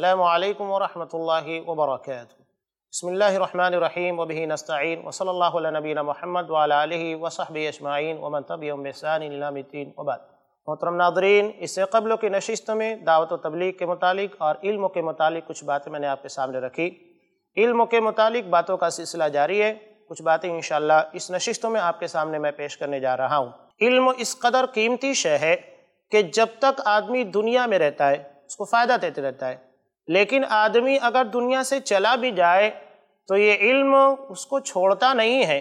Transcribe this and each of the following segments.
السلام علیکم ورحمۃ اللہ وبرکاتہ۔ بسم اللہ الرحمن الرحیم، وبہ نستعین، وصلی اللہ علیہ نبینا محمد وعلى آلہ وصحبہ اجمعین، ومن تبعهم بإحسان الى الدین، وبعد۔ محترم ناظرین، اس سے قبل کی نشست میں دعوت و تبلیغ کے متعلق اور علم کے متعلق کچھ باتیں میں نے آپ کے سامنے رکھی۔ علم کے متعلق باتوں کا سلسلہ جاری ہے۔ کچھ باتیں انشاءاللہ اس نشستوں میں آپ کے سامنے میں پیش کرنے جا رہا ہوں۔ علم اس قدر قیمتی شے ہے کہ جب تک آدمی دنیا میں رہتا ہے، اس کو فائدہ دیتے رہتا ہے۔ لیکن آدمی اگر دنیا سے چلا بھی جائے تو یہ علم اس کو چھوڑتا نہیں ہے۔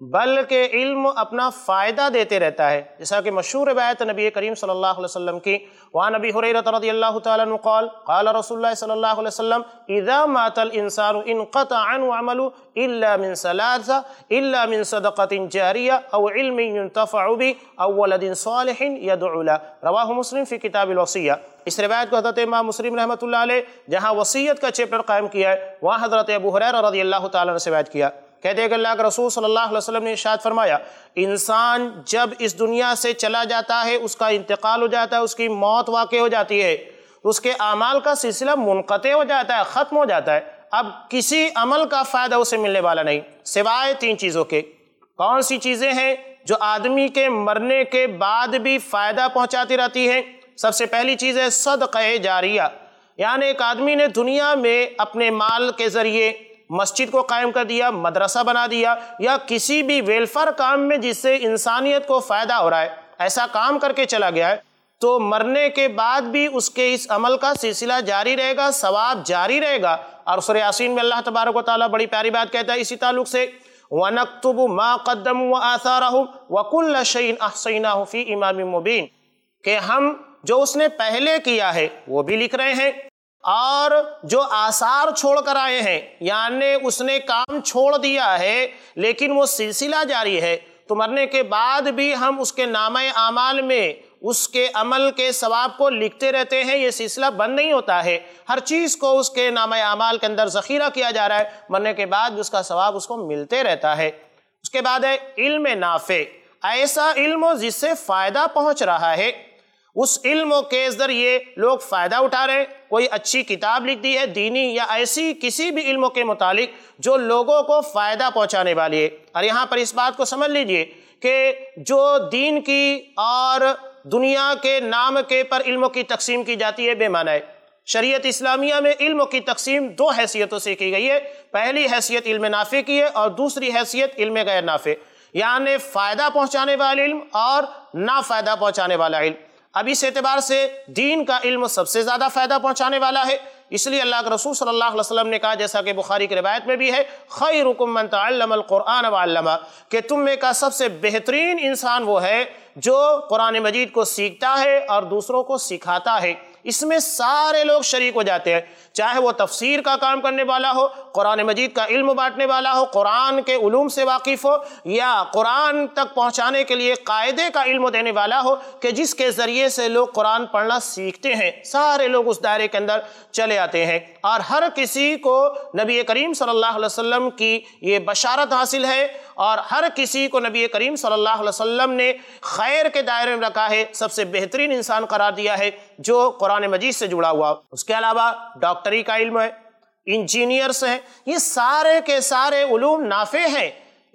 بلکہ علم اپنا فائدہ دیتے رہتا ہے۔ جیسا کہ مشہور روایت نبی کریم صلی اللہ علیہ وسلم کی وہاں نبی حریرت رضی اللہ تعالیٰ عنہ قال قال رسول اللہ صلی اللہ علیہ وسلم، اذا مات الانسان انقطع عنه عمله الا من ثلاثه الا من صدقه جاريه او علم ينتفع به او ولد صالح يدعو له. رواه مسلم في كتاب الوصيه اس روایت کو حضرت امام مسلم رحمۃ اللہ علیہ، جہاں وصیت کا چیپٹر قائم کیا ہے، وہاں حضرت ابو حریرہ رضی اللہ تعالیٰ عنہ سے روایت کیا۔ کہتے ہیں کہ اللہ کے رسول صلی اللہ علیہ وسلم نے ارشاد فرمایا، انسان جب اس دنیا سے چلا جاتا ہے، اس کا انتقال ہو جاتا ہے، اس کی موت واقع ہو جاتی ہے، اس کے اعمال کا سلسلہ منقطع ہو جاتا ہے، ختم ہو جاتا ہے، اب کسی عمل کا فائدہ اسے ملنے والا نہیں۔ سوائے تین چیزوں کے، کون سی چیزیں ہیں جو آدمی کے مرنے کے بعد بھی فائدہ پہنچاتی رہتی ہیں؟ سب سے پہلی چیز ہے صدقہ جاریہ۔ یعنی ایک آدمی نے دنیا میں اپنے مال کے ذریعے مسجد کو قائم کر دیا، مدرسہ بنا دیا یا کسی بھی ویلفر کام میں جس سے انسانیت کو فائدہ ہو رہا ہے، ایسا کام کر کے چلا گیا ہے، تو مرنے کے بعد بھی اس کے اس عمل کا سلسلہ جاری رہے گا، ثواب جاری رہے گا۔ اور سورہ یاسین میں اللہ تبارک و تعالیٰ بڑی پیاری بات کہتا ہے اسی تعلق سے، وَنَكْتُبُ مَا قَدَّمُ وَآثَارَهُمْ وَكُلَّ شَيْءٍ أَحْصَيْنَاهُ فِي إِمَامٍ مُبِينٍ۔ کہ ہم جو اس نے پہلے کیا ہے، وہ بھی لکھ رہے ہیں۔ اور جو آثار چھوڑ کر آئے ہیں یعنی اس نے کام چھوڑ دیا ہے، لیکن وہ سلسلہ جاری ہے۔ تو مرنے کے بعد بھی ہم اس کے نامہ اعمال میں اس کے عمل کے ثواب کو لکھتے رہتے ہیں، یہ سلسلہ بند نہیں ہوتا ہے۔ ہر چیز کو اس کے نامہ اعمال کے اندر ذخیرہ کیا جا رہا ہے، مرنے کے بعد بھی اس کا ثواب اس کو ملتے رہتا ہے۔ اس کے بعد ہے، علم نافع۔ ایسا علم جس سے فائدہ پہنچ رہا ہے۔ اس علم کے ذریعے لوگ فائدہ اٹھا رہے ہیں۔ کوئی اچھی کتاب لکھ دی ہے دینی یا ایسی کسی بھی علم کے متعلق جو لوگوں کو فائدہ پہنچانے والی ہے۔ اور یہاں پر اس بات کو سمجھ لیجیے کہ جو دین کی اور دنیا کے نام کے پر علم کی تقسیم کی جاتی ہے، بے معنی ہے۔ شریعت اسلامیہ میں علم کی تقسیم دو حیثیتوں سے کی گئی ہے۔ پہلی حیثیت علم نافع کی ہے اور دوسری حیثیت علم غیر نافع۔ یعنی فائدہ پہنچانے والا علم اور نا فائدہ پہنچانے والا علم۔ اب اس اعتبار سے دین کا علم سب سے زیادہ فائدہ پہنچانے والا ہے۔ اس لیے اللہ کے رسول صلی اللہ علیہ وسلم نے کہا، جیسا کہ بخاری کی روایت میں بھی ہے، خیرکم من تعلم القرآن وعلمہ کہ تم میں کا سب سے بہترین انسان وہ ہے جو قرآن مجید کو سیکھتا ہے اور دوسروں کو سکھاتا ہے۔ اس میں سارے لوگ شریک ہو جاتے ہیں۔ چاہے وہ تفسیر کا کام کرنے والا ہو، قرآن مجید کا علم بانٹنے والا ہو، قرآن کے علوم سے واقف ہو، یا قرآن تک پہنچانے کے لیے قاعدے کا علم دینے والا ہو، کہ جس کے ذریعے سے لوگ قرآن پڑھنا سیکھتے ہیں۔ سارے لوگ اس دائرے کے اندر چلے آتے ہیں۔ اور ہر کسی کو نبی کریم صلی اللہ علیہ وسلم کی یہ بشارت حاصل ہے۔ اور ہر کسی کو نبی کریم صلی اللہ علیہ وسلم نے خیر کے دائرے میں رکھا ہے۔ سب سے بہترین انسان قرار دیا ہے۔ جو قرآن مجید سے جڑا ہوا، اس کے علاوہ ڈاکٹری کا علم ہے، انجینئرس ہیں، یہ سارے کے سارے علوم نافع ہیں۔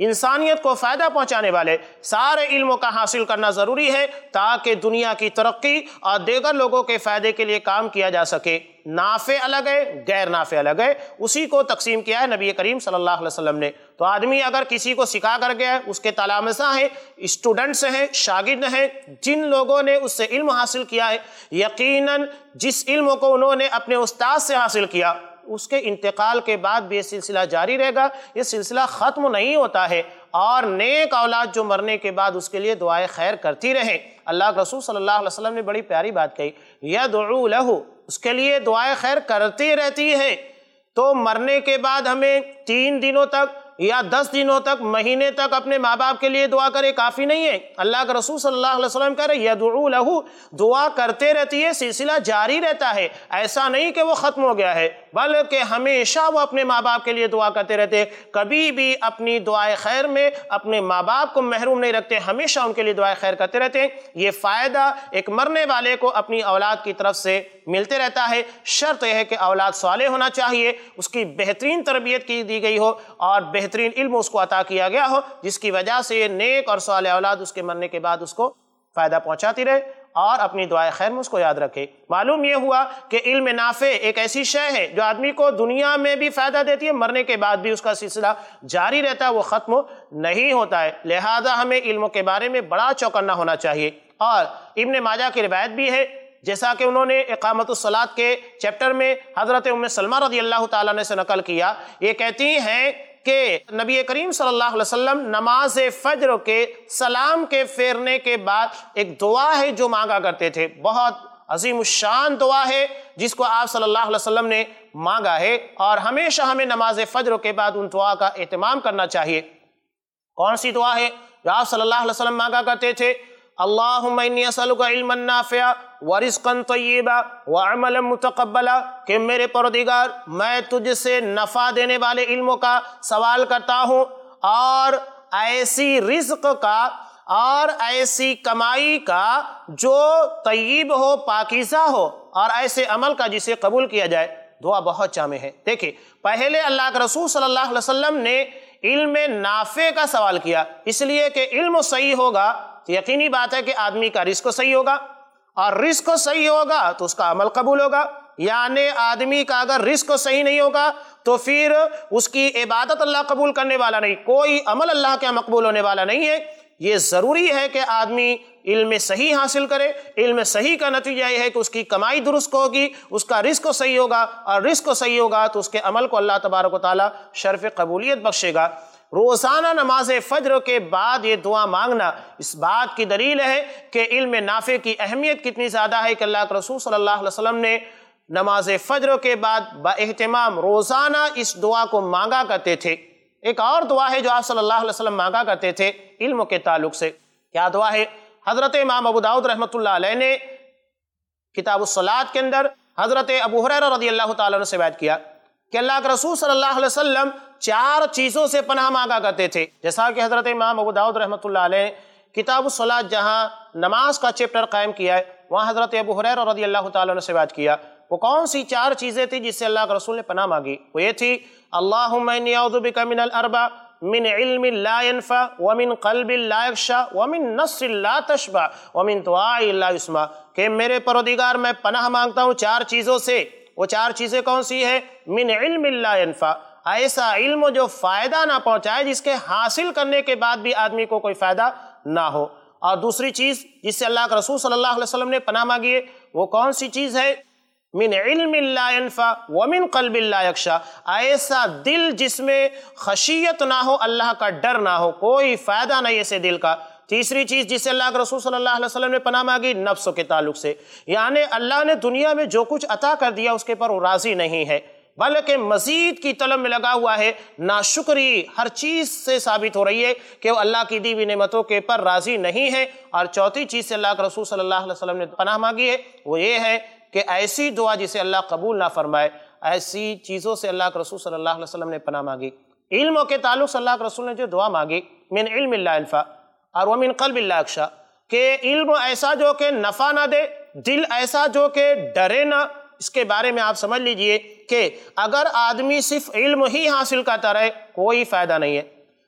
انسانیت کو فائدہ پہنچانے والے سارے علموں کا حاصل کرنا ضروری ہے تاکہ دنیا کی ترقی اور دیگر لوگوں کے فائدے کے لیے کام کیا جا سکے۔ نافع الگ ہے، غیر نافع الگ ہے۔ اسی کو تقسیم کیا ہے نبی کریم صلی اللہ علیہ وسلم نے۔ تو آدمی اگر کسی کو سکھا کر گیا ہے، اس کے تلامزہ ہیں، اسٹوڈنٹس ہیں، شاگرد ہیں، جن لوگوں نے اس سے علم حاصل کیا ہے، یقیناً جس علم کو انہوں نے اپنے استاد سے حاصل کیا اس کے انتقال کے بعد بھی یہ سلسلہ جاری رہے گا۔ یہ سلسلہ ختم نہیں ہوتا ہے اور نیک اولاد جو مرنے کے بعد اس کے لیے دعائیں خیر کرتی رہیں۔ اللہ کے رسول صلی اللہ علیہ وسلم نے بڑی پیاری بات کہی، یدعو لہو، اس کے لیے دعائیں خیر کرتی رہتی ہے۔ تو مرنے کے بعد ہمیں تین دنوں تک یا دس دنوں تک، مہینے تک اپنے ماں باپ کے لیے دعا کرے کافی نہیں ہے۔ اللہ کے رسول صلی اللہ علیہ وسلم کہہ رہے یدعو لہو، دعا کرتے رہتی ہے، سلسلہ جاری رہتا ہے۔ ایسا نہیں کہ وہ ختم ہو گیا ہے۔ بلکہ ہمیشہ وہ اپنے ماں باپ کے لیے دعا کرتے رہتے، کبھی بھی اپنی دعائے خیر میں اپنے ماں باپ کو محروم نہیں رکھتے، ہمیشہ ان کے لیے دعائے خیر کرتے رہتے۔ ہیں یہ فائدہ ایک مرنے والے کو اپنی اولاد کی طرف سے ملتے رہتا ہے۔ شرط یہ ہے کہ اولاد صالح ہونا چاہیے، اس کی بہترین تربیت کی دی گئی ہو اور بہترین علم اس کو عطا کیا گیا ہو، جس کی وجہ سے یہ نیک اور صالح اولاد اس کے مرنے کے بعد اس کو فائدہ پہنچاتی رہے۔ اور اپنی دعائے خیر میں اس کو یاد رکھے۔ معلوم یہ ہوا کہ علم نافع ایک ایسی شے ہے جو آدمی کو دنیا میں بھی فائدہ دیتی ہے، مرنے کے بعد بھی اس کا سلسلہ جاری رہتا ہے، وہ ختم نہیں ہوتا ہے۔ لہذا ہمیں علم کے بارے میں بڑا چوکنا ہونا چاہیے۔ اور ابن ماجہ کی روایت بھی ہے، جیسا کہ انہوں نے اقامت الصلاة کے چیپٹر میں حضرت ام سلمہ رضی اللہ تعالیٰ نے سے نقل کیا، یہ کہتی ہیں کہ نبی کریم صلی اللہ علیہ وسلم نماز فجر کے سلام کے پھیرنے کے بعد ایک دعا ہے جو مانگا کرتے تھے۔ بہت عظیم الشان دعا ہے جس کو آپ صلی اللہ علیہ وسلم نے مانگا ہے اور ہمیشہ ہمیں نماز فجر کے بعد ان دعا کا اہتمام کرنا چاہیے۔ کون سی دعا ہے جو آپ صلی اللہ علیہ وسلم مانگا کرتے تھے؟ اللہم انی اسألک علما نافعا ورزقا طیبا وعملا متقبلا کہ میرے پردگار میں تجھ سے نفع دینے والے علموں کا سوال کرتا ہوں اور ایسی رزق کا اور ایسی کمائی کا جو طیب ہو، پاکیزہ ہو اور ایسے عمل کا جسے قبول کیا جائے۔ دعا بہت چامے ہے۔ دیکھیں، پہلے اللہ کے رسول صلی اللہ علیہ وسلم نے علم نافع کا سوال کیا۔ اس لیے کہ علم صحیح ہوگا تو یقینی بات ہے کہ آدمی کا رزق صحیح ہوگا اور رزق صحیح ہوگا تو اس کا عمل قبول ہوگا۔ یعنی آدمی کا اگر رزق صحیح نہیں ہوگا تو پھر اس کی عبادت اللہ قبول کرنے والا نہیں، کوئی عمل اللہ کے مقبول ہونے والا نہیں ہے۔ یہ ضروری ہے کہ آدمی علم صحیح حاصل کرے، علم صحیح کا نتیجہ یہ ہے کہ اس کی کمائی درست ہوگی، اس کا رزق صحیح ہوگا اور رزق صحیح ہوگا تو اس کے عمل کو اللہ تبارک و تعالیٰ شرف قبولیت بخشے گا۔ روزانہ نماز فجر کے بعد یہ دعا مانگنا اس بات کی دلیل ہے کہ علم نافع کی اہمیت کتنی زیادہ ہے کہ اللہ کے رسول صلی اللہ علیہ وسلم نے نماز فجر کے بعد با اہتمام روزانہ اس دعا کو مانگا کرتے تھے۔ ایک اور دعا ہے جو آپ صلی اللہ علیہ وسلم مانگا کرتے تھے علم کے تعلق سے۔ کیا دعا ہے؟ حضرت امام ابو داود رحمۃ اللہ علیہ نے کتاب الصلاة کے اندر حضرت ابو حریر رضی اللہ تعالیٰ نے سے بیعت کیا۔ کہ اللہ کے رسول صلی اللہ علیہ وسلم چار چیزوں سے پناہ مانگا کرتے تھے۔ جیسا کہ حضرت امام ابو داود رحمۃ اللہ علیہ کتاب الصلاة جہاں نماز کا چیپٹر قائم کیا ہے، وہاں حضرت ابو حریر رضی اللہ تعالیٰ نے سے بات کیا۔ وہ کون سی چار چیزیں تھی جس سے اللہ کے رسول نے پناہ مانگی؟ وہ یہ تھی، اللہم انی اعوذ بک من الاربع، من علم لا ينفع ومن قلب لا يخشى ومن نص لا تشبع ومن دعاء لا يسمع کہ میرے پروردگار، میں پناہ مانگتا ہوں چار چیزوں سے۔ وہ چار چیزیں کون سی ہے من علم لا ينفع ایسا علم جو فائدہ نہ پہنچائے، جس کے حاصل کرنے کے بعد بھی آدمی کو کوئی فائدہ نہ ہو۔ اور دوسری چیز جس سے اللہ کے رسول صلی اللہ علیہ وسلم نے پناہ مانگی ہے، وہ کون سی چیز ہے؟ من علم لا ينفع ومن قلب لا يخشى ایسا دل جس میں خشیت نہ ہو، اللہ کا ڈر نہ ہو، کوئی فائدہ نہیں ایسے دل کا۔ تیسری چیز جس سے اللہ کے رسول صلی اللہ علیہ وسلم نے پناہ مانگی نفس کے تعلق سے۔ یعنی اللہ نے دنیا میں جو کچھ عطا کر دیا، اس کے پر وہ راضی نہیں ہے۔ بلکہ مزید کی طلب میں لگا ہوا ہے، ناشکری ہر چیز سے ثابت ہو رہی ہے کہ وہ اللہ کی دی ہوئی نعمتوں کے پر راضی نہیں ہے۔ اور چوتھی چیز سے اللہ کے رسول صلی اللہ علیہ وسلم نے پناہ مانگی ہے، وہ یہ ہے کہ ایسی دعا جسے اللہ قبول نہ فرمائے، ایسی چیزوں سے اللہ کے رسول صلی اللہ علیہ وسلم نے پناہ مانگی۔ علموں کے تعلق سے اللہ کے رسول نے جو دعا مانگی، من علم اللہ انفا اور وہ من قلب اللہ اکشا کہ علم ایسا جو کہ نفع نہ دے، دل ایسا جو کہ ڈرے نہ، اس کے بارے میں آپ سمجھ لیجیے کہ اگر آدمی صرف علم ہی حاصل کرتا رہے، کوئی فائدہ نہیں ہے۔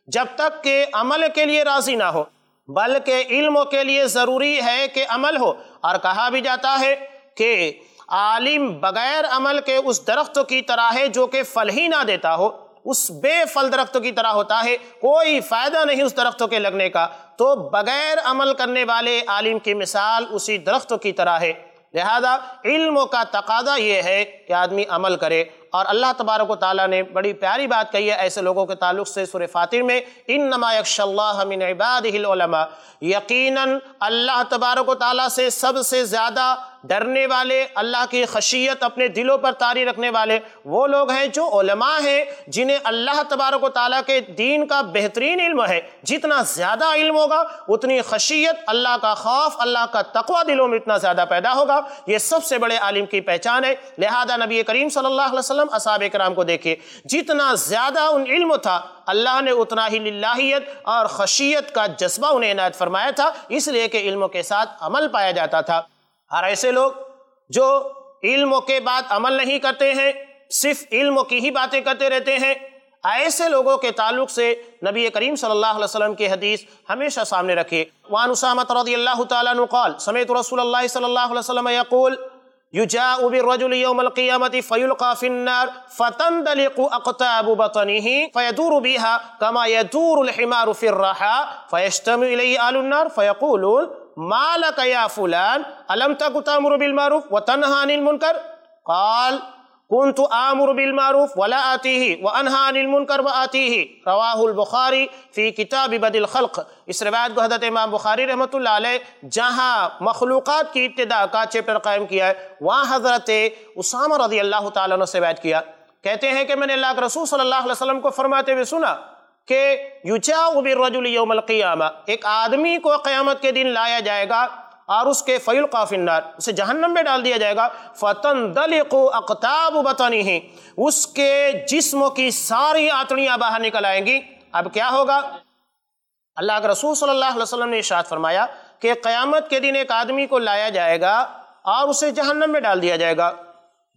جب تک کہ عمل کے لیے راضی نہ ہو، بلکہ علم کے لیے ضروری ہے کہ عمل ہو۔ اور کہا بھی جاتا ہے کہ عالم بغیر عمل کے اس درخت کی طرح ہے جو کہ پھل ہی نہ دیتا ہو۔ اس بے پھل درختوں کی طرح ہوتا ہے، کوئی فائدہ نہیں اس درختوں کے لگنے کا۔ تو بغیر عمل کرنے والے عالم کی مثال اسی درختوں کی طرح ہے۔ لہذا علم کا تقاضا یہ ہے کہ آدمی عمل کرے۔ اور اللہ تبارک و تعالیٰ نے بڑی پیاری بات کہی ہے ایسے لوگوں کے تعلق سے سورہ فاتر میں، انما یکش اللہ من عبادہ العلماء، یقیناً اللہ تبارک و تعالیٰ سے سب سے زیادہ ڈرنے والے، اللہ کی خشیت اپنے دلوں پر تاری رکھنے والے وہ لوگ ہیں جو علماء ہیں، جنہیں اللہ تبارک و تعالیٰ کے دین کا بہترین علم ہے۔ جتنا زیادہ علم ہوگا، اتنی خشیت اللہ کا خوف، اللہ کا تقوی دلوں میں اتنا زیادہ پیدا ہوگا۔ یہ سب سے بڑے عالم کی پہچان ہے۔ لہذا نبی کریم صلی اللہ علیہ وسلم وسلم اصحاب کرام کو دیکھے جتنا زیادہ ان علم تھا، اللہ نے اتنا ہی للہیت اور خشیت کا جذبہ انہیں عنایت فرمایا تھا، اس لیے کہ علموں کے ساتھ عمل پایا جاتا تھا۔ ہر ایسے لوگ جو علموں کے بعد عمل نہیں کرتے ہیں، صرف علم کی ہی باتیں کرتے رہتے ہیں۔ ایسے لوگوں کے تعلق سے نبی کریم صلی اللہ علیہ وسلم کی حدیث ہمیشہ سامنے رکھے وان اسامت رضی اللہ تعالیٰ عنہ قال سمیت رسول اللہ صلی اللہ علیہ وسلم یقول يجاء بالرجل يوم القيامة فيلقى في النار فتندلق أقتاب بطنه فيدور بها كما يدور الحمار في الرحى. فيجتمع إليه آل النار فيقولون ما لك يا فلان؟ ألم تك تأمر بالمعروف وتنهى عن المنكر? قال كنت آمر بالمعروف ولا آتيه وأنهى عن المنكر وآتيه. رواه البخاری فی کتاب بد الخلق اس روایت کو حضرت امام بخاری رحمۃ اللہ علیہ جہاں مخلوقات کی ابتدا کا چیپٹر قائم کیا ہے، وہاں حضرت اسامہ رضی اللہ تعالیٰ عنہ سے بیعت کیا۔ کہتے ہیں کہ میں نے اللہ کے رسول صلی اللہ علیہ وسلم کو فرماتے ہوئے سنا کہ یجاء بالرجل یوم القیامہ، ایک آدمی کو قیامت کے دن لایا جائے گا اور اس کے فیل النار، اسے جہنم میں ڈال دیا جائے گا۔ فَتَنْدَلِقُ أَقْتَابُ بَطَنِهِ، اس کے جسم کی ساری آتڑیاں باہر نکل آئیں گی۔ اب کیا ہوگا؟ اللہ کے رسول صلی اللہ علیہ وسلم نے اشارت فرمایا کہ قیامت کے دن ایک آدمی کو لایا جائے گا اور اسے جہنم میں ڈال دیا جائے گا۔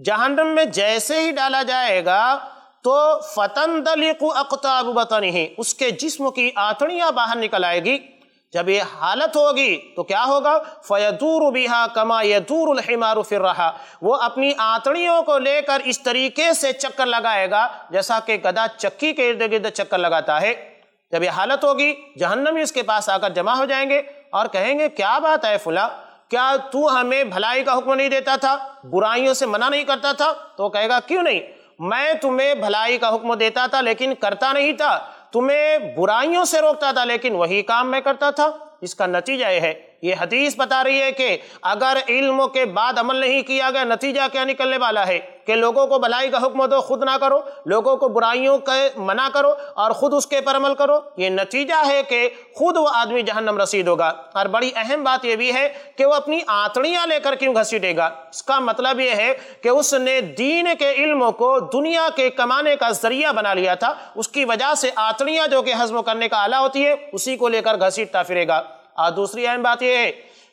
جہنم میں جیسے ہی ڈالا جائے گا تو فتن فَتَنْدَلِقُ أَقْتَابُ بَطَنِهِ، اس کے جسم کی آتڑیاں باہر نکل آئے گی۔ جب یہ حالت ہوگی تو کیا ہوگا؟ فَيَدُورُ بِهَا كَمَا يَدُورُ الْحِمَارُ فِي الرَّحَا۔ وہ اپنی آتڑیوں کو لے کر اس طریقے سے چکر لگائے گا جیسا کہ گدا چکی کے ارد گرد چکر لگاتا ہے۔ جب یہ حالت ہوگی جہنمی اس کے پاس آ کر جمع ہو جائیں گے اور کہیں گے، کیا بات ہے فلاں؟ کیا تو ہمیں بھلائی کا حکم نہیں دیتا تھا؟ برائیوں سے منع نہیں کرتا تھا؟ تو وہ کہے گا، کیوں نہیں؟ میں تمہیں بھلائی کا حکم دیتا تھا لیکن کرتا نہیں تھا۔ تمہیں برائیوں سے روکتا تھا لیکن وہی کام میں کرتا تھا اس کا نتیجہ یہ ہے یہ حدیث بتا رہی ہے کہ اگر علم کے بعد عمل نہیں کیا گیا، نتیجہ کیا نکلنے والا ہے؟ کہ لوگوں کو بھلائی کا حکم دو، خود نہ کرو، لوگوں کو برائیوں کا منع کرو اور خود اس کے پر عمل کرو؟ یہ نتیجہ ہے کہ خود وہ آدمی جہنم رسید ہوگا۔ اور بڑی اہم بات یہ بھی ہے کہ وہ اپنی آتڑیاں لے کر کیوں گھسیٹے گا؟ اس کا مطلب یہ ہے کہ اس نے دین کے علم کو دنیا کے کمانے کا ذریعہ بنا لیا تھا۔ اس کی وجہ سے آتڑیاں جو کہ ہضم کرنے کا آلہ ہوتی ہے، اسی کو لے کر گھسیٹتا پھرے گا۔ اور دوسری اہم بات یہ ہے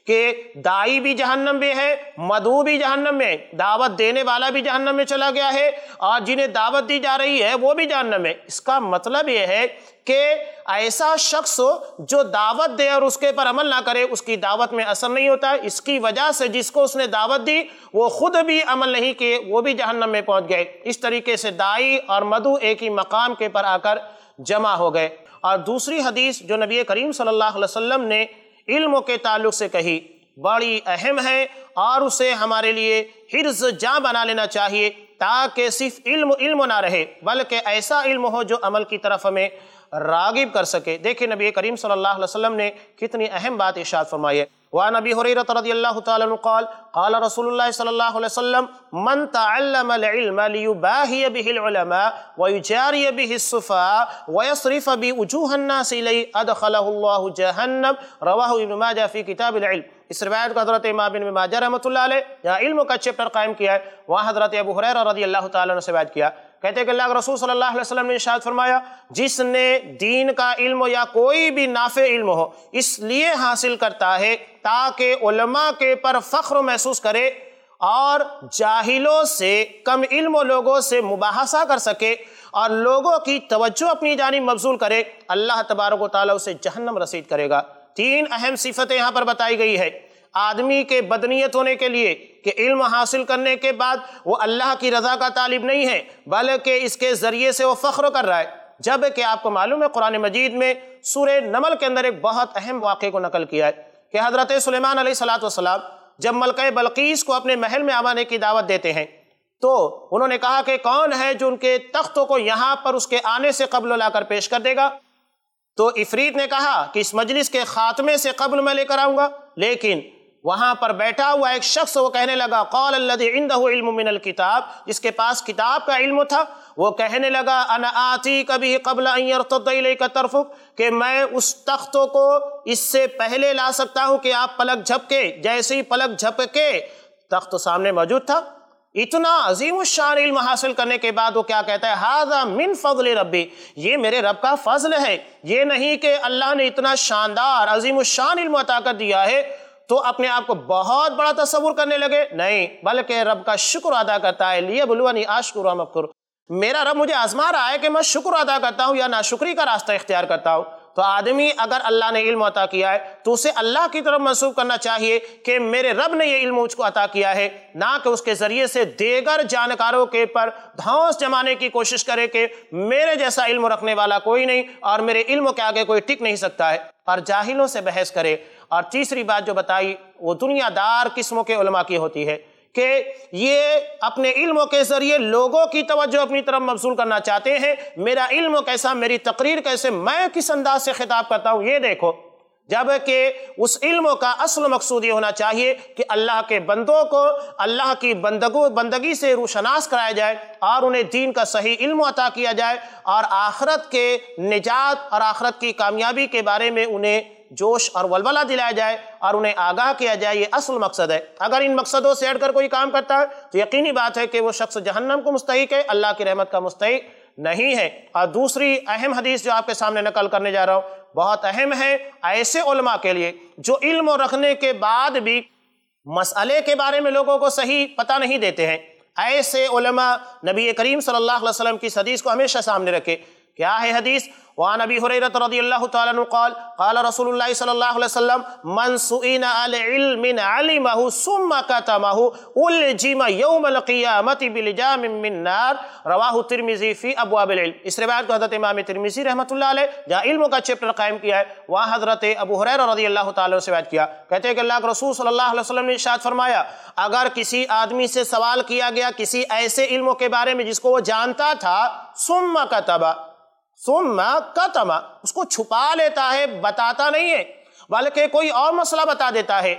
کہ دائی بھی جہنم میں ہے، مدعو بھی جہنم میں، دعوت دینے والا بھی جہنم میں چلا گیا ہے اور جنہیں دعوت دی جا رہی ہے وہ بھی جہنم میں۔ اس کا مطلب یہ ہے کہ ایسا شخص جو دعوت دے اور اس کے پر عمل نہ کرے، اس کی دعوت میں اثر نہیں ہوتا۔ اس کی وجہ سے جس کو اس نے دعوت دی، وہ خود بھی عمل نہیں کیے، وہ بھی جہنم میں پہنچ گئے۔ اس طریقے سے دائی اور مدعو ایک ہی مقام کے پر آ کر جمع ہو گئے۔ اور دوسری حدیث جو نبی کریم صلی اللہ علیہ وسلم نے علم کے تعلق سے کہی، بڑی اہم ہے اور اسے ہمارے لیے حرز جاں بنا لینا چاہیے تاکہ صرف علم علم نہ رہے، بلکہ ایسا علم ہو جو عمل کی طرف ہمیں راغب کر سکے۔ دیکھیں نبی کریم صلی اللہ علیہ وسلم نے کتنی اہم بات ارشاد فرمائی ہے۔ وعن ابي هريره رضي الله تعالى عنه قال قال رسول الله صلى الله عليه وسلم، من تعلم العلم ليباهي به العلماء ويجاري به السفهاء ويصرف بوجوه الناس اليه ادخله الله جهنم. رواه ابن ماجه في كتاب العلم. اس روایت کو حضرت امام بن ماجہ رحمۃ اللہ علیہ جہاں علم کا چیپٹر قائم کیا ہے، وہاں حضرت ابو حریرہ رضی اللہ تعالیٰ نے سے بیعت کیا۔ کہتے ہیں کہ اللہ کے رسول صلی اللہ علیہ وسلم نے ارشاد فرمایا، جس نے دین کا علم یا کوئی بھی نافع علم ہو، اس لیے حاصل کرتا ہے تاکہ علماء کے پر فخر محسوس کرے اور جاہلوں سے، کم علم و لوگوں سے مباحثہ کر سکے اور لوگوں کی توجہ اپنی جانب مبزول کرے۔ اللہ تبارک و تعالیٰ اسے جہنم رسید کرے گا۔ تین اہم صفتیں یہاں پر بتائی گئی ہے آدمی کے بدنیت ہونے کے لیے کہ علم حاصل کرنے کے بعد وہ اللہ کی رضا کا طالب نہیں ہے، بلکہ اس کے ذریعے سے وہ فخر کر رہا ہے۔ جبکہ آپ کو معلوم ہے، قرآن مجید میں سورہ نمل کے اندر ایک بہت اہم واقعے کو نقل کیا ہے کہ حضرت سلیمان علیہ السلام جب ملکہ بلقیس کو اپنے محل میں آوانے کی دعوت دیتے ہیں، تو انہوں نے کہا کہ کون ہے جو ان کے تختوں کو یہاں پر اس کے آنے سے قبل لا کر پیش کر دے گا؟ تو افرید نے کہا کہ اس مجلس کے خاتمے سے قبل میں لے کر آؤں گا، لیکن وہاں پر بیٹھا ہوا ایک شخص وہ کہنے لگا قول الذي عنده علم من الكتاب، جس کے پاس کتاب کا علم تھا، وہ کہنے لگا، انا آتی کبھی قبل ان يرتد اليك طرفك کہ میں اس تخت کو اس سے پہلے لا سکتا ہوں کہ آپ پلک جھپکے، جیسے ہی پلک جھپکے، تخت سامنے موجود تھا۔ اتنا عظیم الشان علم حاصل کرنے کے بعد وہ کیا کہتا ہے ہاضا من فضل ربی، یہ میرے رب کا فضل ہے۔ یہ نہیں کہ اللہ نے اتنا شاندار، عظیم الشان علم عطا کر دیا ہے۔ تو اپنے آپ کو بہت بڑا تصور کرنے لگے، نہیں، بلکہ رب کا شکر ادا کرتا ہے لیے بلونی آشکر مکر میرا رب مجھے آزما رہا ہے کہ میں شکر ادا کرتا ہوں یا ناشکری کا راستہ اختیار کرتا ہوں۔ تو آدمی اگر اللہ نے علم عطا کیا ہے، تو اسے اللہ کی طرف منسوخ کرنا چاہیے کہ میرے رب نے یہ علم مجھ کو عطا کیا ہے۔ نہ کہ اس کے ذریعے سے دیگر جانکاروں کے پر دھوس جمانے کی کوشش کرے کہ میرے جیسا علم رکھنے والا کوئی نہیں اور میرے علم کے آگے کوئی ٹک نہیں سکتا ہے۔ اور جاہلوں سے بحث کرے اور تیسری بات جو بتائی، وہ دنیا دار قسموں کے علماء کی ہوتی ہے کہ یہ اپنے علم کے ذریعے لوگوں کی توجہ اپنی طرف مبصول کرنا چاہتے ہیں۔ میرا علم کیسا، میری تقریر کیسے، میں کس انداز سے خطاب کرتا ہوں، یہ دیکھو۔ جبکہ اس علم کا اصل مقصود یہ ہونا چاہیے کہ اللہ کے بندوں کو اللہ کی بندگو، بندگی سے روشناس کرایا جائے اور انہیں دین کا صحیح علم عطا کیا جائے اور آخرت کے نجات اور آخرت کی کامیابی کے بارے میں انہیں جوش اور ولولہ دلایا جائے اور انہیں آگاہ کیا جائے، یہ اصل مقصد ہے۔ اگر ان مقصدوں سے ہٹ کر کوئی کام کرتا ہے، تو یقینی بات ہے کہ وہ شخص جہنم کو مستحق ہے، اللہ کی رحمت کا مستحق نہیں ہے۔ اور دوسری اہم حدیث جو آپ کے سامنے نقل کرنے جا رہا ہوں، بہت اہم ہے ایسے علماء کے لیے جو علم رکھنے کے بعد بھی مسئلے کے بارے میں لوگوں کو صحیح پتہ نہیں دیتے ہیں۔ ایسے علماء نبی کریم صلی اللہ علیہ وسلم کی حدیث کو ہمیشہ سامنے رکھے۔ کیا ہے حدیث؟ وعن ابي هريره رضي الله تعالى عنه قال قال رسول الله صلى الله عليه وسلم، من سئل على علم علمه ثم كتمه الجم يوم القيامه بلجام من نار. رواه الترمذي في ابواب العلم. اس روایت کو حضرت امام ترمذی رحمۃ اللہ علیہ جہاں علم کا چیپٹر قائم کیا ہے، وہاں حضرت ابو ہریرہ رضی اللہ تعالی سے روایت کیا۔ کہتے ہیں کہ اللہ کے رسول صلی اللہ علیہ وسلم نے ارشاد فرمایا، اگر کسی آدمی سے سوال کیا گیا کسی ایسے علموں کے بارے میں جس کو وہ جانتا تھا، ثم كتب ثم قتم اس کو چھپا لیتا ہے، بتاتا نہیں ہے۔ بلکہ کوئی اور مسئلہ بتا دیتا ہے۔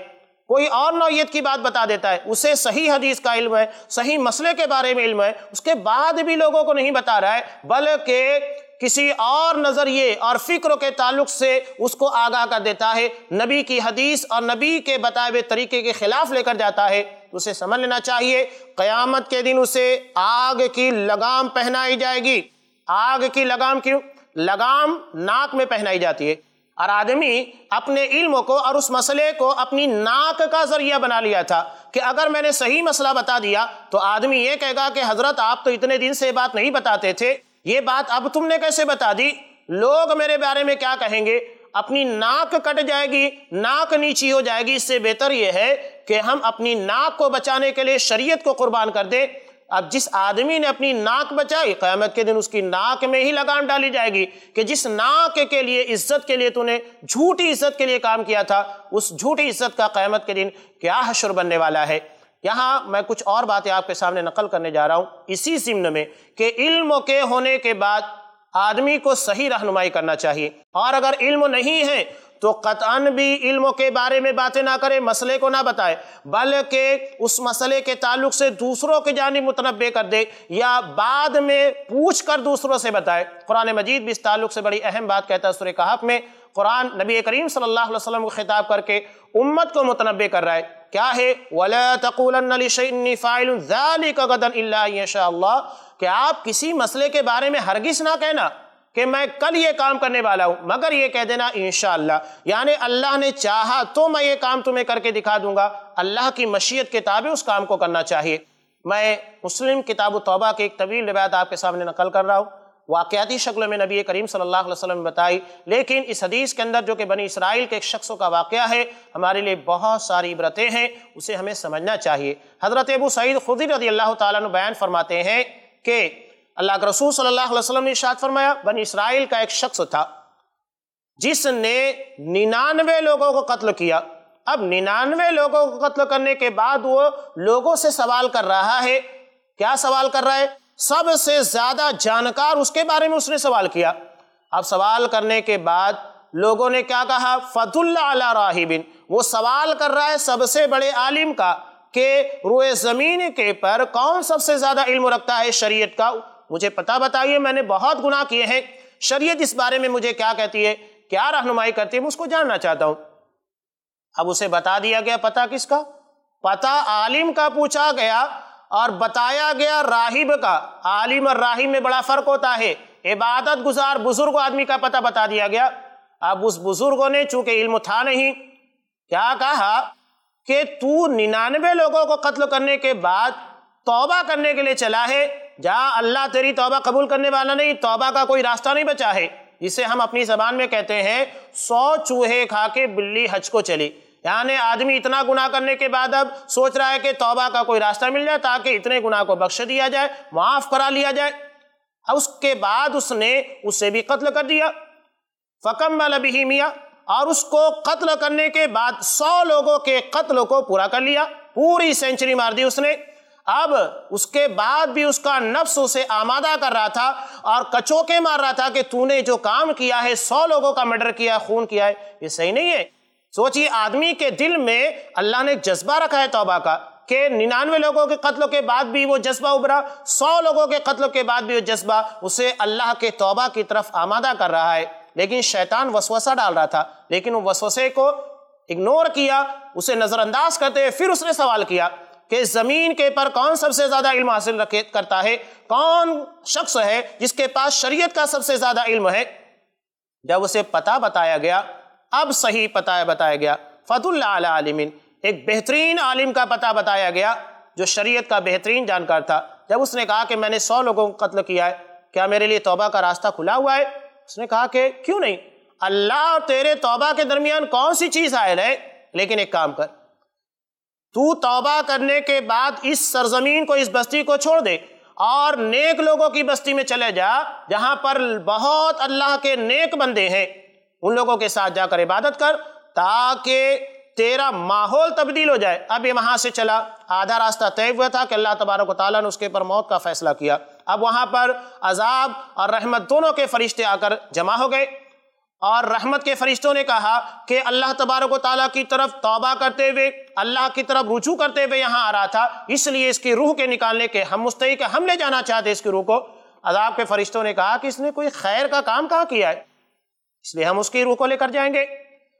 کوئی اور نوعیت کی بات بتا دیتا ہے۔ اسے صحیح حدیث کا علم ہے، صحیح مسئلے کے بارے میں علم ہے۔ اس کے بعد بھی لوگوں کو نہیں بتا رہا ہے، بلکہ کسی اور نظریے اور فکر کے تعلق سے اس کو آگاہ کر دیتا ہے۔ نبی کی حدیث اور نبی کے بتائے ہوئے طریقے کے خلاف لے کر جاتا ہے۔ اسے سمجھ لینا چاہیے، قیامت کے دن اسے آگ کی لگام پہنائی جائے گی۔ آگ کی لگام کیوں؟ لگام ناک میں پہنائی جاتی ہے۔ اور آدمی اپنے علم کو اور اس مسئلے کو اپنی ناک کا ذریعہ بنا لیا تھا کہ اگر میں نے صحیح مسئلہ بتا دیا تو آدمی یہ کہے گا کہ حضرت آپ تو اتنے دن سے بات نہیں بتاتے تھے۔ یہ بات اب تم نے کیسے بتا دی؟ لوگ میرے بارے میں کیا کہیں گے؟ اپنی ناک کٹ جائے گی، ناک نیچی ہو جائے گی۔ اس سے بہتر یہ ہے کہ ہم اپنی ناک کو بچانے کے لیے شریعت کو قربان کر دیں۔ اب جس آدمی نے اپنی ناک بچائی، قیامت کے دن اس کی ناک میں ہی لگام ڈالی جائے گی کہ جس ناک کے لیے، عزت کے لیے تو نے جھوٹی عزت کے لیے کام کیا تھا، اس جھوٹی عزت کا قیامت کے دن کیا حشر بننے والا ہے؟ یہاں میں کچھ اور باتیں آپ کے سامنے نقل کرنے جا رہا ہوں۔ اسی ضمن میں کہ علم کے ہونے کے بعد آدمی کو صحیح رہنمائی کرنا چاہیے۔ اور اگر علم نہیں ہے تو قطعاً بھی علم کے بارے میں باتیں نہ کرے مسئلے کو نہ بتائے بلکہ اس مسئلے کے تعلق سے دوسروں کے جانب متنبع کر دے یا بعد میں پوچھ کر دوسروں سے بتائے قرآن مجید بھی اس تعلق سے بڑی اہم بات کہتا ہے سورہ کہف میں۔ قرآن نبی کریم صلی اللہ علیہ وسلم کو خطاب کر کے امت کو متنبع کر رہا ہے۔ کیا ہے؟ وَلَا تَقُولَنَّ لِشَيْءٍ فَاعِلٌ ذَلِكَ غَدًا إِلَّا يَشَاءَ اللَّهُ۔ کہ آپ کسی مسئلے کے بارے میں ہرگز نہ کہنا۔ کہ میں کل یہ کام کرنے والا ہوں، مگر یہ کہہ دینا انشاءاللہ یعنی اللہ نے چاہا تو میں یہ کام تمہیں کر کے دکھا دوں گا، اللہ کی مشیت کے تابع اس کام کو کرنا چاہیے۔ میں مسلم کتاب و توبہ کی ایک طویل روایت آپ کے سامنے نقل کر رہا ہوں، واقعاتی شکل میں نبی کریم صلی اللہ علیہ وسلم نے بتائی۔ لیکن اس حدیث کے اندر جو کہ بنی اسرائیل کے ایک شخصوں کا واقعہ ہے، ہمارے لیے بہت ساری عبرتیں ہیں، اسے ہمیں سمجھنا چاہیے۔ حضرت ابو سعید خدی رضی اللہ تعالیٰ نے بیان فرماتے ہیں کہ اللہ کے رسول صلی اللہ علیہ وسلم نے اشارت فرمایا، بنی اسرائیل کا ایک شخص تھا، جس نے ننانوے لوگوں کو قتل کیا۔ اب ننانوے لوگوں کو قتل کرنے کے بعد وہ لوگوں سے سوال کر رہا ہے۔ کیا سوال کر رہا ہے؟ سب سے زیادہ جانکار اس کے بارے میں اس نے سوال کیا۔ اب سوال کرنے کے بعد لوگوں نے کیا کہا؟ فت اللہ علیہ راہبن وہ سوال کر رہا ہے سب سے بڑے عالم کا کہ روئے زمین کے پر کون سب سے زیادہ علم رکھتا ہے شریعت کا؟ مجھے پتہ بتائیے، میں نے بہت گناہ کیے ہیں۔ شریعت اس بارے میں مجھے کیا کہتی ہے؟ کیا رہنمائی کرتی ہے؟ میں اس کو جاننا چاہتا ہوں۔ اب اسے بتا دیا گیا پتہ کس کا؟ پتہ عالم کا پوچھا گیا اور بتایا گیا راہب کا۔ عالم اور راہب میں بڑا فرق ہوتا ہے۔ عبادت گزار بزرگ آدمی کا پتہ بتا دیا گیا۔ اب اس بزرگوں نے چونکہ علم تھا نہیں، کیا کہا کہ تو ننانوے لوگوں کو قتل کرنے کے بعد توبہ کرنے کے لیے چلا ہے؟ جہاں اللہ تیری توبہ قبول کرنے والا نہیں، توبہ کا کوئی راستہ نہیں بچا ہے۔ جسے ہم اپنی زبان میں کہتے ہیں، سو چوہے کھا کے بلی حج کو چلی۔ یعنی آدمی اتنا گناہ کرنے کے بعد اب سوچ رہا ہے کہ توبہ کا کوئی راستہ مل جائے تاکہ اتنے گناہ کو بخش دیا جائے، معاف کرا لیا جائے۔ اس کے بعد اس نے اسے بھی قتل کر دیا۔ فکم بھی میاں، اور اس کو قتل کرنے کے بعد سو لوگوں کے قتل کو پورا کر لیا۔ پوری سینچری مار دی اس نے۔ اب اس کے بعد بھی اس کا نفس اسے آمادہ کر رہا تھا اور کچوکے مار رہا تھا کہ تو نے جو کام کیا ہے، سو لوگوں کا مرڈر کیا، خون کیا ہے، یہ صحیح نہیں ہے۔ سوچیے آدمی کے دل میں اللہ نے جذبہ رکھا ہے توبہ کا کہ ننانوے لوگوں کے قتل کے بعد بھی وہ جذبہ ابھرا، سو لوگوں کے قتل کے بعد بھی وہ جذبہ اسے اللہ کے توبہ کی طرف آمادہ کر رہا ہے۔ لیکن شیطان وسوسہ ڈال رہا تھا، لیکن وہ وسوسے کو اگنور کیا، اسے نظر انداز کرتے پھر اس نے سوال کیا۔ کہ زمین کے پر کون سب سے زیادہ علم حاصل کرتا ہے؟ کون شخص ہے جس کے پاس شریعت کا سب سے زیادہ علم ہے؟ جب اسے پتا بتایا گیا، اب صحیح پتا بتایا گیا۔ فت اللہ علیہ ایک بہترین عالم کا پتا بتایا گیا جو شریعت کا بہترین جانکار تھا۔ جب اس نے کہا کہ میں نے سو لوگوں کو قتل کیا ہے، کیا میرے لیے توبہ کا راستہ کھلا ہوا ہے؟ اس نے کہا کہ کیوں نہیں؟ اللہ اور تیرے توبہ کے درمیان کون سی چیز آئے ہے؟ لیکن ایک کام کر۔ تو توبہ کرنے کے بعد اس سرزمین کو، اس بستی کو چھوڑ دے اور نیک لوگوں کی بستی میں چلے جا، جہاں پر بہت اللہ کے نیک بندے ہیں۔ ان لوگوں کے ساتھ جا کر عبادت کر تاکہ تیرا ماحول تبدیل ہو جائے۔ اب یہ وہاں سے چلا۔ آدھا راستہ طے ہوا تھا کہ اللہ تبارک و تعالیٰ نے اس کے پر موت کا فیصلہ کیا۔ اب وہاں پر عذاب اور رحمت دونوں کے فرشتے آ کر جمع ہو گئے۔ اور رحمت کے فرشتوں نے کہا کہ اللہ تبارک و تعالیٰ کی طرف توبہ کرتے ہوئے، اللہ کی طرف رجوع کرتے ہوئے یہاں آ رہا تھا۔ اس لیے اس کی روح کے نکالنے کے ہم مستحق ہم لے جانا چاہتے اس کی روح کو۔ عذاب کے فرشتوں نے کہا کہ اس نے کوئی خیر کا کام کہاں کیا ہے؟ اس لیے ہم اس کی روح کو لے کر جائیں گے۔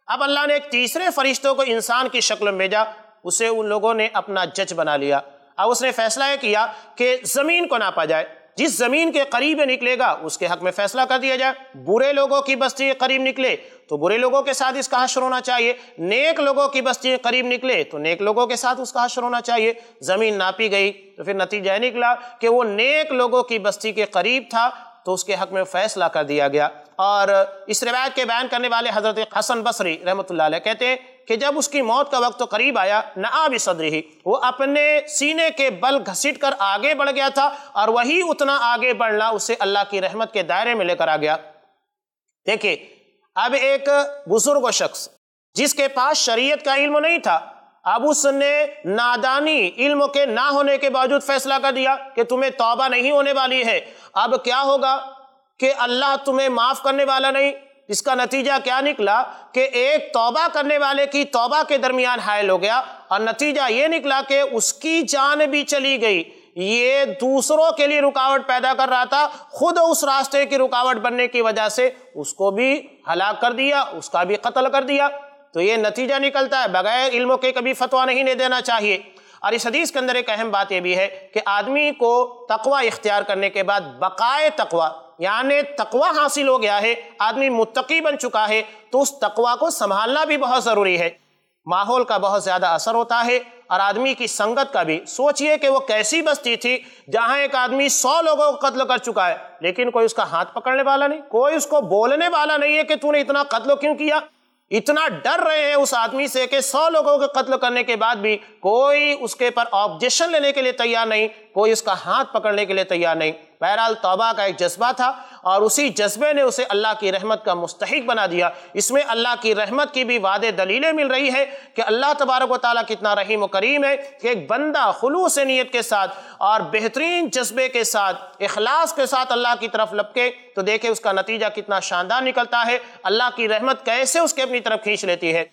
اب اللہ نے ایک تیسرے فرشتوں کو انسان کی شکل میں بھیجا، اسے ان لوگوں نے اپنا جج بنا لیا۔ اب اس نے فیصلہ یہ کیا کہ زمین کو ناپا جائے۔ جس زمین کے قریب نکلے گا، اس کے حق میں فیصلہ کر دیا جائے۔ برے لوگوں کی بستی کے قریب نکلے، تو برے لوگوں کے ساتھ اس کا حشر ہونا چاہیے۔ نیک لوگوں کی بستی کے قریب نکلے، تو نیک لوگوں کے ساتھ اس کا حشر ہونا چاہیے۔ زمین ناپی گئی، تو پھر نتیجہ نکلا کہ وہ نیک لوگوں کی بستی کے قریب تھا، تو اس کے حق میں فیصلہ کر دیا گیا۔ اور اس روایت کے بیان کرنے والے حضرت حسن بصری رحمۃ اللہ علیہ کہتے ہیں کہ جب اس کی موت کا وقت قریب آیا، نہ آب صدری ہی، وہ اپنے سینے کے بل گھسٹ کر آگے بڑھ گیا تھا اور وہی اتنا آگے بڑھنا اسے اللہ کی رحمت کے دائرے میں لے کر آ گیا۔ دیکھیں اب ایک بزرگ و شخص، جس کے پاس شریعت کا علم نہیں تھا، اب اس نے نادانی علم کے نہ ہونے کے باوجود فیصلہ کر دیا کہ تمہیں توبہ نہیں ہونے والی ہے۔ اب کیا ہوگا کہ اللہ تمہیں معاف کرنے والا نہیں؟ اس کا نتیجہ کیا نکلا کہ ایک توبہ کرنے والے کی توبہ کے درمیان حائل ہو گیا اور نتیجہ یہ نکلا کہ اس کی جان بھی چلی گئی۔ یہ دوسروں کے لیے رکاوٹ پیدا کر رہا تھا، خود اس راستے کی رکاوٹ بننے کی وجہ سے اس کو بھی ہلاک کر دیا، اس کا بھی قتل کر دیا۔ تو یہ نتیجہ نکلتا ہے، بغیر علموں کے کبھی فتویٰ نہیں دینا چاہیے۔ اور اس حدیث کے اندر ایک اہم بات یہ بھی ہے کہ آدمی کو تقوی اختیار کرنے کے بعد بقائے تقوی یعنی تقوی حاصل ہو گیا ہے، آدمی متقی بن چکا ہے تو اس تقوی کو سنبھالنا بھی بہت ضروری ہے۔ ماحول کا بہت زیادہ اثر ہوتا ہے اور آدمی کی سنگت کا بھی۔ سوچئے کہ وہ کیسی بستی تھی جہاں ایک آدمی سو لوگوں کو قتل کر چکا ہے، لیکن کوئی اس کا ہاتھ پکڑنے والا نہیں، کوئی اس کو بولنے والا نہیں ہے کہ تو نے اتنا قتل کیوں کیا۔ اتنا ڈر رہے ہیں اس آدمی سے کہ سو لوگوں کے قتل کرنے کے بعد بھی کوئی اس کے پر آبجیکشن لینے کے لیے تیار نہیں۔ کوئی اس کا ہاتھ پکڑنے کے لیے تیار نہیں۔ بہرحال توبہ کا ایک جذبہ تھا اور اسی جذبے نے اسے اللہ کی رحمت کا مستحق بنا دیا۔ اس میں اللہ کی رحمت کی بھی وعدے دلیلیں مل رہی ہے کہ اللہ تبارک و تعالیٰ کتنا رحیم و کریم ہے کہ ایک بندہ خلوص نیت کے ساتھ اور بہترین جذبے کے ساتھ، اخلاص کے ساتھ اللہ کی طرف لپکے۔ تو دیکھیں اس کا نتیجہ کتنا شاندار نکلتا ہے۔ اللہ کی رحمت کیسے اس کے اپنی طرف کھینچ لیتی ہے؟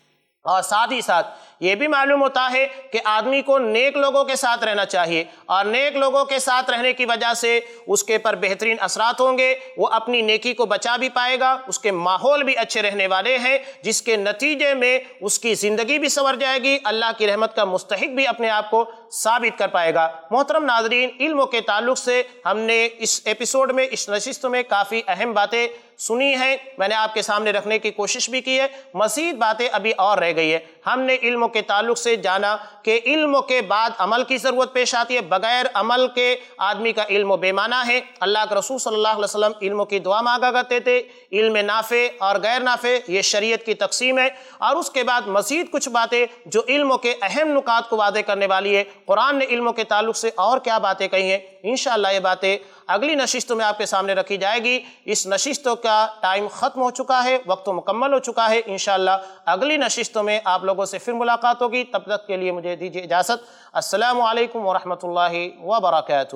اور ساتھ ہی ساتھ یہ بھی معلوم ہوتا ہے کہ آدمی کو نیک لوگوں کے ساتھ رہنا چاہیے اور نیک لوگوں کے ساتھ رہنے کی وجہ سے اس کے پر بہترین اثرات ہوں گے، وہ اپنی نیکی کو بچا بھی پائے گا، اس کے ماحول بھی اچھے رہنے والے ہیں، جس کے نتیجے میں اس کی زندگی بھی سنور جائے گی، اللہ کی رحمت کا مستحق بھی اپنے آپ کو ثابت کر پائے گا۔ محترم ناظرین علم کے تعلق سے ہم نے اس ایپیسوڈ میں، اس نشست میں کافی اہم باتیں سنی ہیں، میں نے آپ کے سامنے رکھنے کی کوشش بھی کی ہے۔ مزید باتیں ابھی اور رہ گئی ہے ہم نے علم کے تعلق سے جانا۔ کہ علم کے بعد عمل کی ضرورت پیش آتی ہے، بغیر عمل کے آدمی کا علم و معنی ہے۔ اللہ کے رسول صلی اللہ علیہ وسلم علم کی دعا مانگا کرتے تھے۔ علم نافع اور غیر نافع، یہ شریعت کی تقسیم ہے۔ اور اس کے بعد مزید کچھ باتیں جو علم کے اہم نکات کو واضح کرنے والی ہے قرآن نے علم کے تعلق سے اور کیا باتیں کہی ہیں؟ انشاءاللہ یہ باتیں اگلی نشستوں میں آپ کے سامنے رکھی جائے گی۔ اس نشستوں کا ٹائم ختم ہو چکا ہے، وقت مکمل ہو چکا ہے۔ انشاءاللہ اگلی نشستوں میں آپ لوگوں سے پھر ملاقات ہوگی۔ تب تک کے لیے مجھے مجھے دیجیے اجازت۔ السلام علیکم ورحمۃ اللہ وبرکاتہ۔